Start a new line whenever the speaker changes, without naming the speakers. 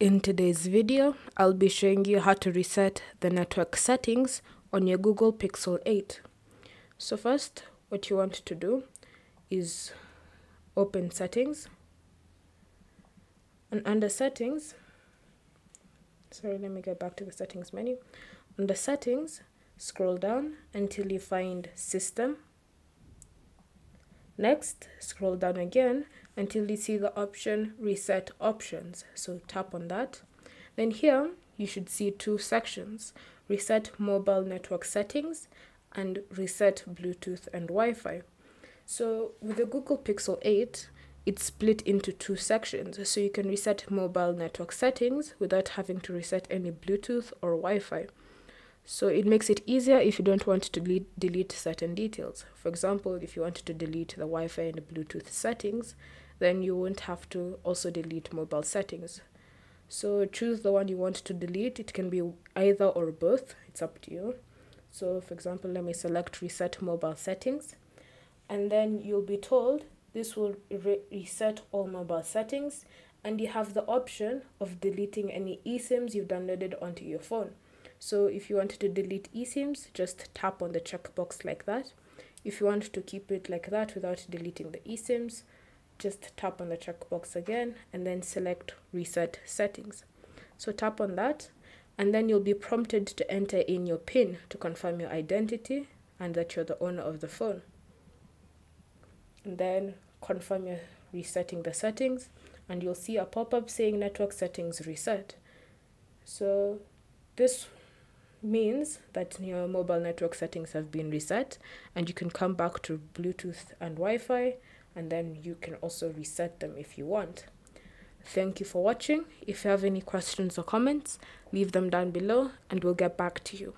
In today's video, I'll be showing you how to reset the network settings on your Google Pixel 8. So first, what you want to do is open settings and under settings, sorry, let me get back to the settings menu. Under settings, scroll down until you find system. Next, scroll down again until you see the option reset options. So tap on that. Then here you should see two sections, reset mobile network settings and reset Bluetooth and Wi-Fi. So with the Google Pixel 8, it's split into two sections. So you can reset mobile network settings without having to reset any Bluetooth or Wi-Fi. So it makes it easier if you don't want to delete, delete certain details. For example, if you want to delete the Wi-Fi and the Bluetooth settings, then you won't have to also delete mobile settings. So choose the one you want to delete. It can be either or both. It's up to you. So for example, let me select reset mobile settings. And then you'll be told this will re reset all mobile settings. And you have the option of deleting any eSIMs you've downloaded onto your phone. So if you want to delete eSIMs, just tap on the checkbox like that. If you want to keep it like that without deleting the eSIMs, just tap on the checkbox again and then select reset settings. So tap on that and then you'll be prompted to enter in your PIN to confirm your identity and that you're the owner of the phone. And then confirm you're resetting the settings and you'll see a pop-up saying network settings reset. So this means that your mobile network settings have been reset and you can come back to Bluetooth and Wi-Fi and then you can also reset them if you want. Thank you for watching. If you have any questions or comments, leave them down below and we'll get back to you.